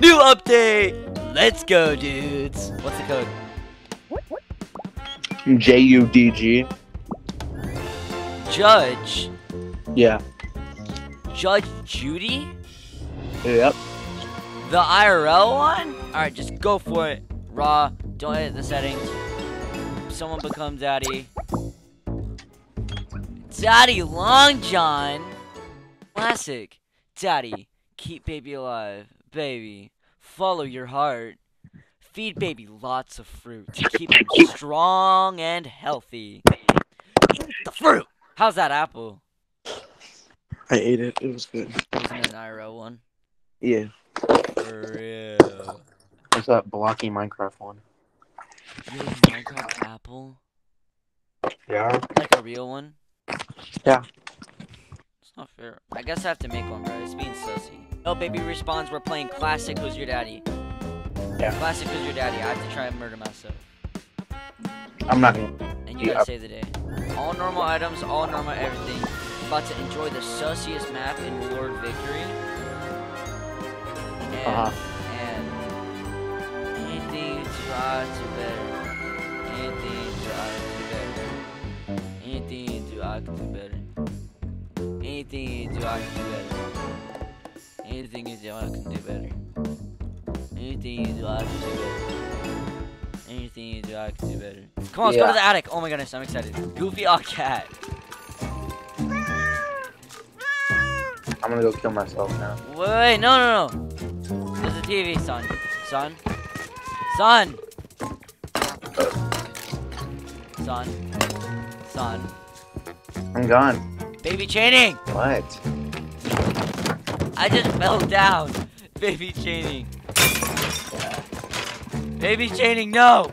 New update! Let's go, dudes. What's the code? J U D G. Judge. Yeah. Judge Judy? Yep. The IRL one? Alright, just go for it. Raw. Don't edit the settings. Someone become daddy. Daddy Long John. Classic. Daddy, keep baby alive. Baby, follow your heart. Feed baby lots of fruit to keep him strong and healthy. Eat the fruit. How's that apple? I ate it. It was good. Wasn't an IRL one? Yeah. For real. It's that blocky Minecraft one. Really Minecraft apple? Yeah. Like a real one? Yeah. It's not fair. I guess I have to make one, bro. It's being sussy. Oh, baby responds. We're playing classic. Who's your daddy? Yeah. Classic. Who's your daddy? I have to try and murder myself. I'm not gonna. And you Yeah. gotta save the day. All normal items. All normal everything. About to enjoy the sussiest map in Lord Victory. And, Uh-huh. and anything to add to better. Anything to add to better. Anything to add to better. Anything to add to better. Anything I can do better. Anything can do better. Anything is I can do better. Come on, let's go to the attic. Oh my goodness, I'm excited. Goofy our cat. I'm gonna go kill myself now. Wait, no, no, no. There's a TV, son. Son. Son. Son. Son. I'm gone. Baby chaining. What? I just fell down. Baby chaining. Baby chaining, no.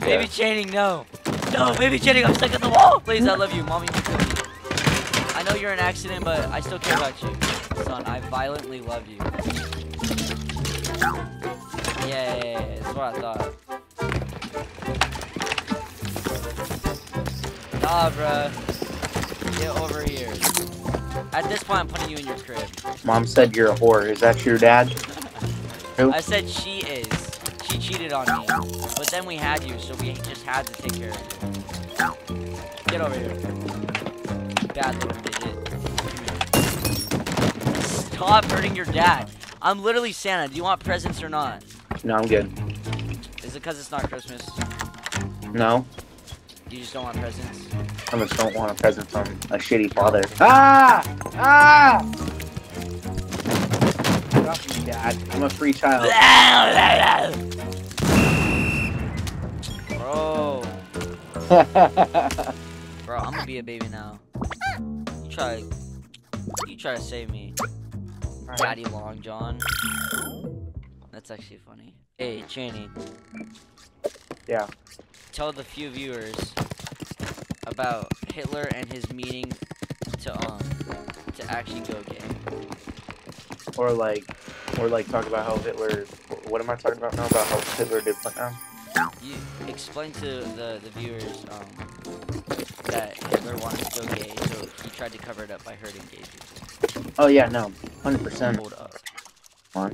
Baby Yeah. chaining, no. No, baby chaining, I'm stuck at the wall. Please, I love you. Mommy will kill me. I know you're an accident, but I still care about you. Son, I violently love you. Yeah, yeah, yeah, that's what I thought. Nah, bruh. Get over here. At this point, I'm putting you in your crib. Mom said you're a whore. Is that your dad? I said she is. She cheated on me. But then we had you, so we just had to take care of you. Get over here. Bad little midget. Stop hurting your dad. I'm literally Santa. Do you want presents or not? No, I'm good. Is it because it's not Christmas? No, You just don't want presents? I just don't want a present from a shitty father. Ah! Ah! Stop me, Dad. I'm a free child. Bro. Bro, I'm gonna be a baby now. You try. You try to save me. Daddy Long John. That's actually funny. Hey, Cheney. Yeah. Tell the few viewers about Hitler and his meeting to um to actually go gay. or like, or like talk about how Hitler. What am I talking about now? About how Hitler did what now? You explain to the the viewers um that Hitler wanted to go gay, so he tried to cover it up by hurting gay people. Oh yeah, no, hundred percent. Hold up. Come on.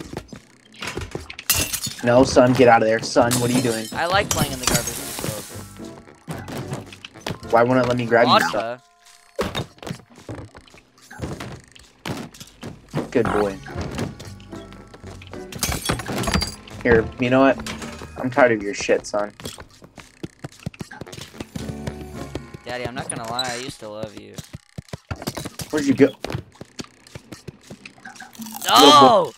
No, son, get out of there, son. What are you doing? I like playing in the garbage. Why won't it let me grab you? Son? Vodka. Good boy. Here, you know what? I'm tired of your shit, son. Daddy, I'm not gonna lie, I used to love you. Where'd you go? No!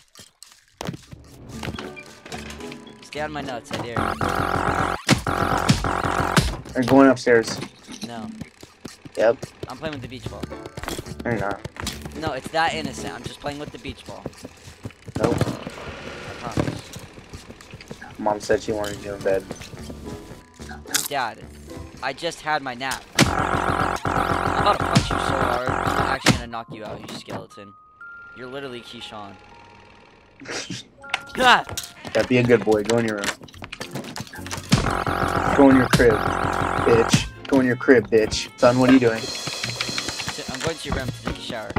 Stay out of my nuts, I dare They're going upstairs. No. Yep. I'm playing with the beach ball. They're not. No, it's that innocent. I'm just playing with the beach ball. Nope. I promise. Mom said she wanted you in bed. Dad, I just had my nap. I'm about to punch you so hard, I'm actually gonna knock you out, you skeleton. You're literally Keyshawn. Ah! Yeah, be a good boy. Go in your room. Go in your crib, bitch. Go in your crib, bitch. Son, what are you doing? I'm going to your room to take a shower.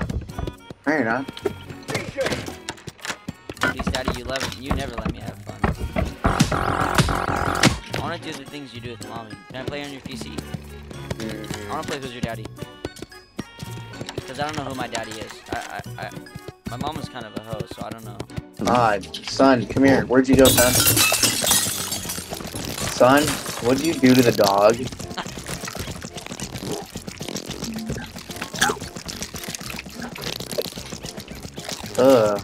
No, you're not. Please, Daddy, you love it. you never let me have fun. I want to do the things you do with mommy. Can I play on your PC? I want to play Who's Your Daddy. Because I don't know who my daddy is. I, I, I, my mom was kind of a hoe, so I don't know. Ah, son, come here. Where'd you go, son? Son, what'd you do to the dog? Ugh.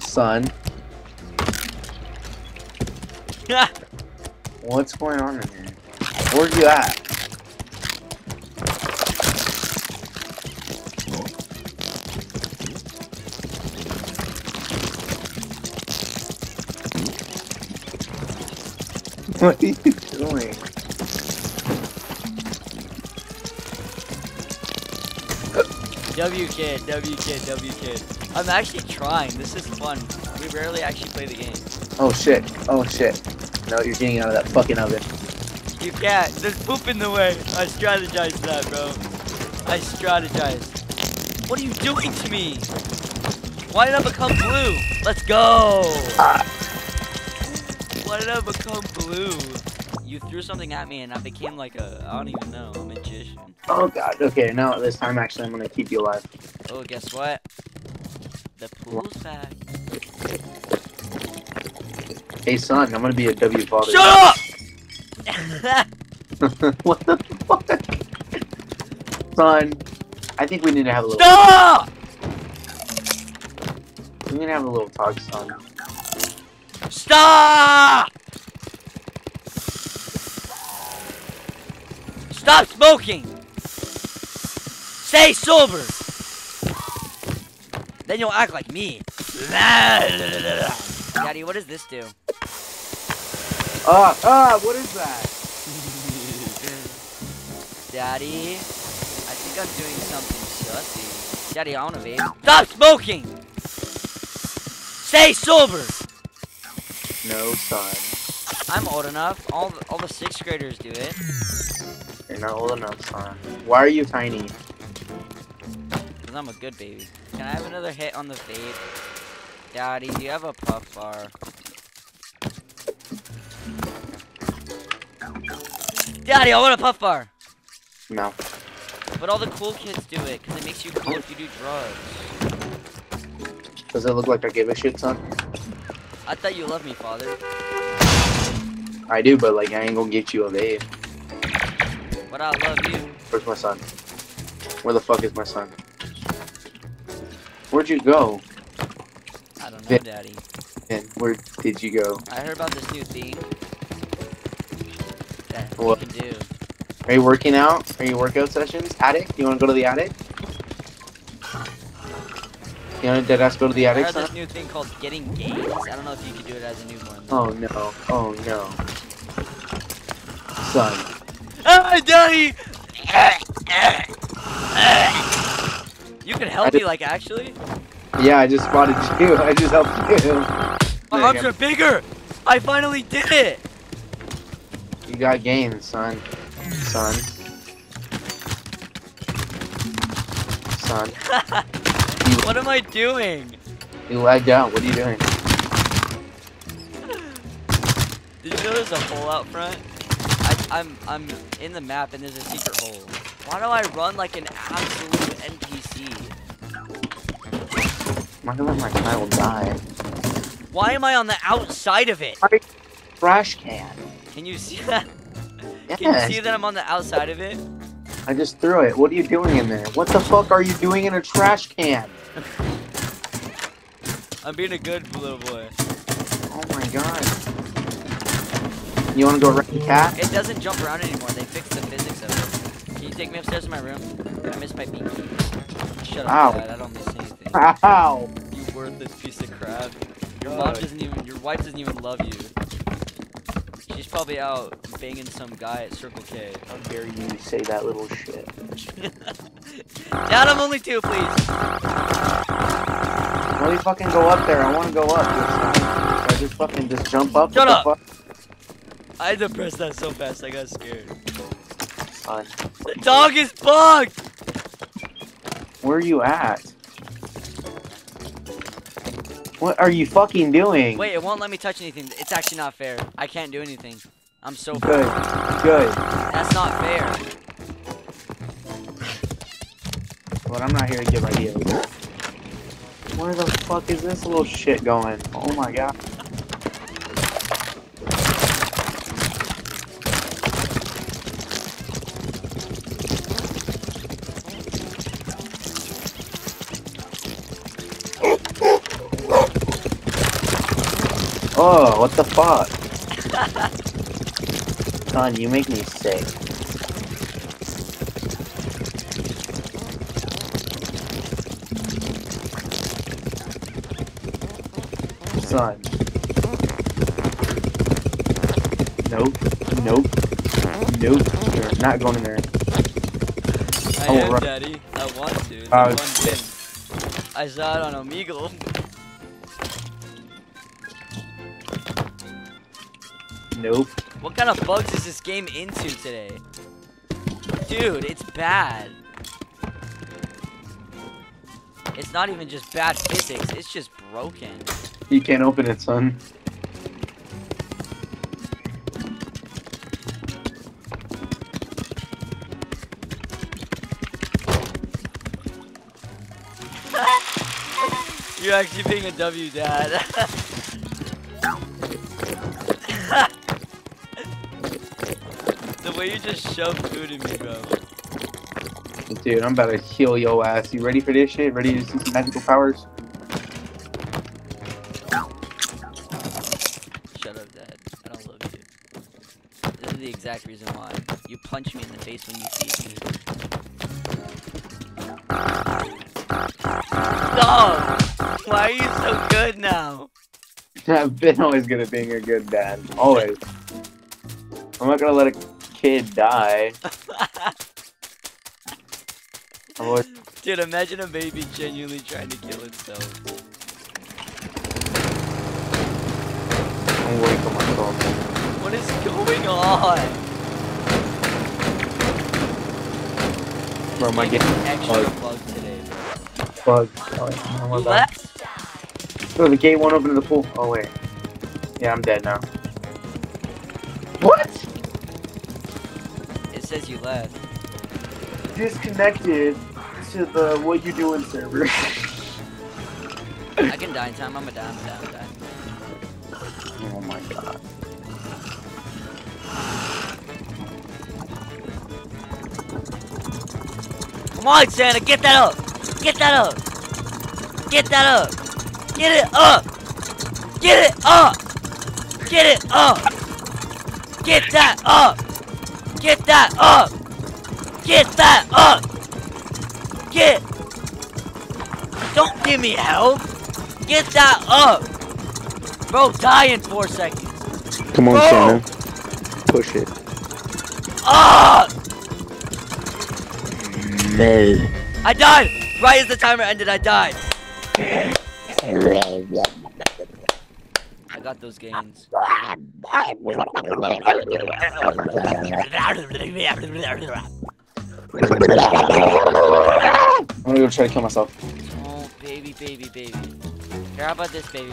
Son, what's going on in here? Where'd you at? What are you doing? W kid, W kid, W kid. I'm actually trying. This is fun. We rarely actually play the game. Oh shit. Oh shit. No, you're getting out of that fucking oven. You can't. There's poop in the way. I strategized that, bro. I strategized. What are you doing to me? Why did I become blue? Let's go. Ah. Why did I become blue? You threw something at me and I became like a, I don't even know, a magician. Oh god. Okay, now this time actually I'm gonna keep you alive. Oh, guess what? The pool's back. Hey son, I'm gonna be a W father. Shut up! what the fuck? Son, I think we need to have a little Stop! we need to have a little talk, son. Stop! Stop smoking! Stay sober! Then you'll act like me. Daddy, what does this do? Ah, ah, what is that? Daddy, I think I'm doing something sussy. Daddy, I wanna vape. Stop smoking! Stay sober! No, son. I'm old enough. All the, all the sixth graders do it. You're not old enough, son. Why are you tiny? Cause I'm a good baby. Can I have another hit on the vape? Daddy, do you have a puff bar? Daddy, I want a puff bar! No. But all the cool kids do it, cause it makes you cool if you do drugs. Does it look like I give a shit, son? I thought you loved me, father. I do, but like I ain't gonna get you a vape. But I love you. Where's my son? Where the fuck is my son? Where'd you go? I don't know. Daddy. And where did you go? I heard about this new thing. That What? you can do. Are you working out? Are you workout sessions? Attic? You wanna go to the attic? You wanna dead ass go to the I attic, heard son? this new thing called getting gains. I don't know if you could do it as a newborn. Oh no. Oh no. Son. Ah, Daddy! You can help I did- me, like, actually? Yeah, I just spotted you. I just helped you. My There arms you are bigger! I finally did it! You got gains, son. Son. Son. What am I doing? You lagged out. What are you doing? Did you know there's a hole out front? I, I'm I'm in the map and there's a secret hole. Why do I run like an absolute NPC? Gonna let my child die. Why am I on the outside of it? Trash can. Can you see that? Yes. Can you see that I'm on the outside of it? I just threw it. What are you doing in there? What the fuck are you doing in a trash can? I'm being a good little boy. Oh my god. You wanna go rent a cat? It doesn't jump around anymore. They fixed the physics of it. Can you take me upstairs to my room? I missed my beat. Shut Ow. up, Dad. I don't miss anything. Ow! You worthless piece of crap. Your mom doesn't even. Your wife doesn't even love you. She's probably out banging some guy at Circle K. How dare you say that little shit? Dad, I'm only two, please. Why do you fucking go up there? I want to go up. I just fucking just jump up. Shut up. I had to press that so fast, I got scared. son? The dog is bugged! Where are you at? What are you fucking doing? Wait, it won't let me touch anything. It's actually not fair. I can't do anything. I'm so Good. Good. That's not fair. But I'm not here to give ideas. Where the fuck is this little shit going? Oh my god. Oh, what the fuck? Son, you make me sick. Son. Nope. Nope. Nope. You're not going in there. I Oh, am, right. Daddy. I want to. Oh, a. Uh, I saw it on Omegle. Nope. What kind of bugs is this game into today? Dude, it's bad. It's not even just bad physics, it's just broken. You can't open it, son. You're actually being a W dad. the way you just shoved food in me, bro. Dude, I'm about to heal yo ass. You ready for this shit? Ready to see some magical powers? Shut up, dad. I don't love you. This is the exact reason why. You punch me in the face when you see me. Dog! Why are you so good now? I've been always good at being a good dad. Always. I'm not gonna let a kid die. I've Dude, imagine a baby genuinely trying to kill itself. I'm waiting for my phone. What is going on? Bro, I getting extra bugged? bugged today? Oh, bro. we're left? Oh, the gate won't open to the pool. Oh wait. Yeah, I'm dead now. What? It says you left. Disconnected to the what you doing server. I can die in time. I'm a die. I'm a die. I'm a die. oh my god. Come on, Santa, get that up! Get that up! Get that up! Get it up! Get it up! Get it up! Get that up! Get that up! Get that up! Get! Don't give me help! Get that up! Bro, die in four seconds. Come on, Bro! Push it. Ah! I died! Right as the timer ended, I died. I got those gains. I'm gonna go try to kill myself. Oh, baby, baby, baby. Here, how about this, baby?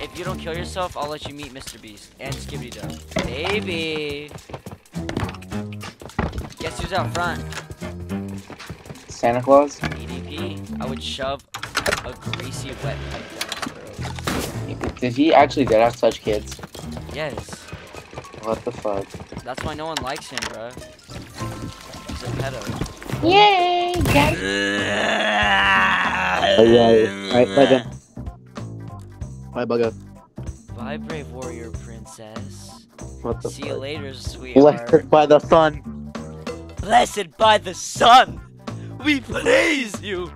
If you don't kill yourself, I'll let you meet Mr. Beast and Skibbity Doo. Baby! Guess who's out front? Santa Claus? EDP. I would shove a greasy wet pipe down his throat. Did he actually did have such kids? Yes. What the fuck? That's why no one likes him, bro. He's a pedo. Yay! Alright, bye then. Bye, bugger. Bye, brave warrior princess. What the See you later, sweetheart. Blessed by the sun. Blessed by the sun, we praise you.